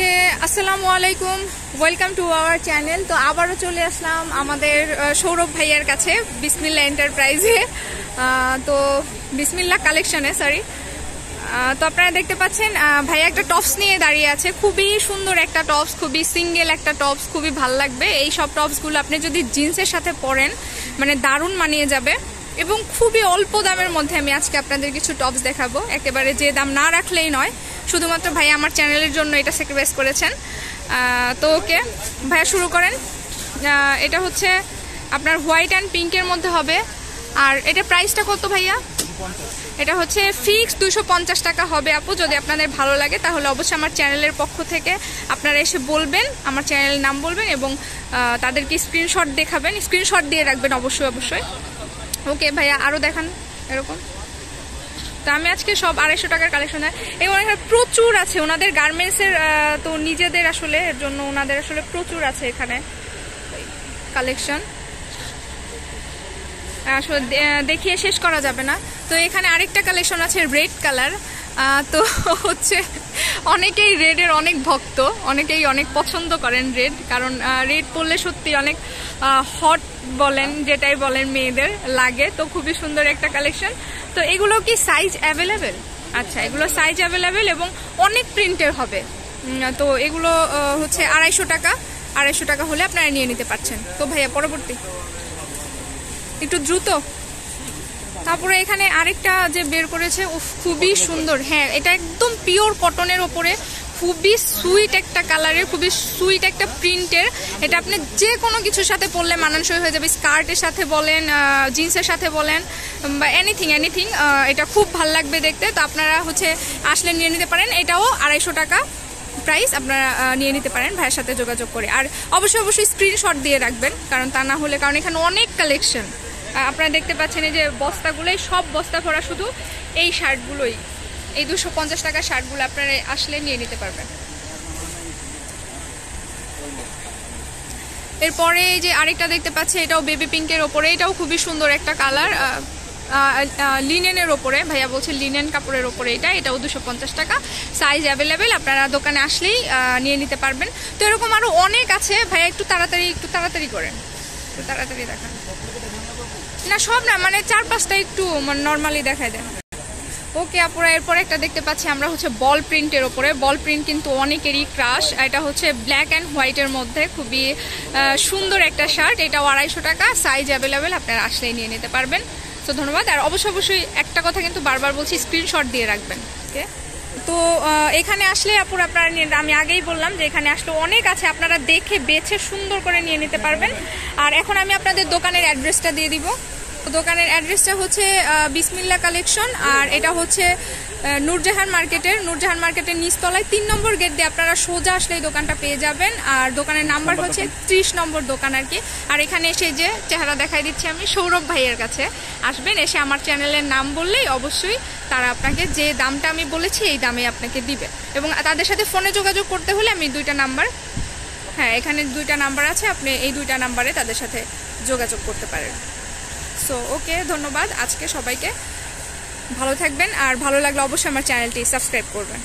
ওকে, আসসালামু আলাইকুম। Welcome to our channel তো আবারও চলে আসলাম আমাদের সৌরভ ভাইয়ার কাছে বিসমিল্লা এন্টারপ্রাইজে তো বিসমিল্লা কালেকশনে সরি তো আপনারা দেখতে পাচ্ছেন ভাইয়া একটা টপস নিয়ে দাঁড়িয়ে আছে। খুবই সুন্দর একটা টপস খুবই সিঙ্গেল একটা টপস খুবই ভালো লাগবে। এই সব টপসগুলো আপনি যদি জিন্সের সাথে পরেন মানে দারুণ মানিয়ে যাবে। এবং খুবই অল্প দামের মধ্যে আমি আজকে আপনাদের কিছু টপস দেখাবো। একেবারে যে দাম না রাখলেই নয় শুধুমাত্র ভাইয়া আমার চ্যানেলের জন্য এটা স্যাক্রিফাইস করেছেন। তো ওকে, ভাইয়া শুরু করেন। এটা হচ্ছে আপনার হোয়াইট অ্যান্ড পিঙ্কের মধ্যে হবে। আর এটা প্রাইসটা কত ভাইয়া? এটা হচ্ছে ফিক্স দুশো পঞ্চাশ টাকা হবে। আপু, যদি আপনাদের ভালো লাগে, তাহলে অবশ্যই আমার চ্যানেলের পক্ষ থেকে আপনারা এসে বলবেন, আমার চ্যানেলের নাম বলবেন এবং তাদেরকে স্ক্রিনশট দেখাবেন। স্ক্রিনশট দিয়ে রাখবেন অবশ্যই অবশ্যই। ওকে, ভাইয়া আরও দেখান, এরকম। তো আমি আজকে সব আড়াইশো টাকার কালেকশন এবং এখানে প্রচুর আছে। ওনাদের গার্মেন্টসের তো নিজেদের আসলে, এর জন্য ওনাদের আসলে প্রচুর আছে এখানে কালেকশন আসলে দেখিয়ে শেষ করা যাবে না। তো এখানে আরেকটা কালেকশন আছে রেড কালার তো হচ্ছে অনেকেই রেডের অনেক ভক্ত, অনেকেই অনেক পছন্দ করেন রেড কারণ রেড পরলে সত্যি অনেক হট বলেন, যেটাই বলেন মেয়েদের, লাগে। তো খুবই সুন্দর একটা কালেকশন তো এগুলো কি সাইজ অ্যাভেলেবেল আচ্ছা এগুলো সাইজ অ্যাভেলেবেল এবং অনেক প্রিন্টের হবে। তো এগুলো হচ্ছে আড়াইশো টাকা। আড়াইশো টাকা হলে আপনারা নিয়ে নিতে পারছেন। তো ভাইয়া, পরবর্তী। একটু দ্রুত। তারপরে এখানে আরেকটা যে বের করেছে, উফ, খুবই সুন্দর। হ্যাঁ এটা একদম পিওর কটনের ওপরে। খুবই সুইট একটা কালারের খুবই সুইট একটা প্রিন্টের এটা আপনি যে কোনো কিছুর সাথে পরলে মানানসই হয়ে যাবে। স্কার্টের সাথে বলেন জিন্সের সাথে বলেন। বা এনিথিং এনিথিং এটা খুব ভালো লাগবে দেখতে। তো আপনারা হচ্ছে আসলে নিয়ে নিতে পারেন। এটাও আড়াইশো টাকা প্রাইস আপনারা নিয়ে নিতে পারেন ভাইয়ের সাথে যোগাযোগ করে। আর অবশ্যই অবশ্যই স্ক্রিনশট দিয়ে রাখবেন, কারণ তা না হলে, কারণ এখানে অনেক কালেকশন আপনারা দেখতে পাচ্ছেন এই যে বস্তাগুলোই, সব বস্তা ভরা শুধু এই শার্টগুলোই। এই দুশো পঞ্চাশ টাকার শার্টগুলো আপনারা আসলে নিয়ে নিতে পারবেন। এরপরে এই যে আরেকটা দেখতে পাচ্ছি, এটাও বেবি পিঙ্কের ওপরে। এটাও খুবই সুন্দর একটা কালার লিনেনের ওপরে, ভাইয়া বলছে লিনেন কাপড়ের ওপরে এটা, এটাও দুশো পঞ্চাশ টাকা। সাইজ অ্যাভেলেবেল আপনারা দোকানে আসলেই নিয়ে নিতে পারবেন। তো এরকম আরও অনেক আছে, ভাইয়া একটু তাড়াতাড়ি একটু তাড়াতাড়ি করেন। একটু তাড়াতাড়ি দেখান। না, সব না মানে চার পাঁচটা একটু নর্মালি দেখায় দেন ওকে, আপুরা, এরপরে একটা দেখতে পাচ্ছি আমরা হচ্ছে বল প্রিন্টের ওপরে। বল প্রিন্ট কিন্তু অনেকেরই ক্রাশ এটা হচ্ছে ব্ল্যাক অ্যান্ড হোয়াইটের মধ্যে, খুবই সুন্দর একটা শার্ট এটাও আড়াইশো টাকা। সাইজ অ্যাভেলেবেল আপনারা আসলেই নিয়ে নিতে পারবেন। তো ধন্যবাদ। আর অবশ্যই অবশ্যই একটা কথা কিন্তু বারবার বলছি স্ক্রিনশট দিয়ে রাখবেন ওকে তো এখানে আসলে আপুর আপনারা আমি আগেই বললাম যে এখানে আসলে অনেক আছে, আপনারা দেখে বেছে সুন্দর করে নিয়ে নিতে পারবেন। আর এখন আমি আপনাদের দোকানের অ্যাড্রেসটা দিয়ে দিব। দোকানের অ্যাড্রেসটা হচ্ছে বিসমিল্লা কালেকশন আর এটা হচ্ছে নূরজাহান মার্কেটের। নূরজাহান মার্কেটের নিচতলায় তিন নম্বর গেট দিয়ে আপনারা সোজা আসলে এই দোকানটা পেয়ে যাবেন। আর দোকানের নাম্বার হচ্ছে ত্রিশ নম্বর দোকান আর কি। আর এখানে এসে যে চেহারা দেখাই দিচ্ছি আমি সৌরভ ভাইয়ের কাছে আসবেন। এসে আমার চ্যানেলের নাম বললেই অবশ্যই তারা আপনাকে যে দামটা আমি বলেছি এই দামে আপনাকে দিবে। এবং তাদের সাথে ফোনে যোগাযোগ করতে হলে আমি দুইটা নাম্বার হ্যাঁ এখানে দুইটা নাম্বার আছে আপনি এই দুইটা নাম্বারে তাদের সাথে যোগাযোগ করতে পারেন। সো ওকে ধন্যবাদ। আজকে সবাইকে ভালো থাকবেন। আর ভালো লাগলে অবশ্যই আমার চ্যানেলটি সাবস্ক্রাইব করবেন।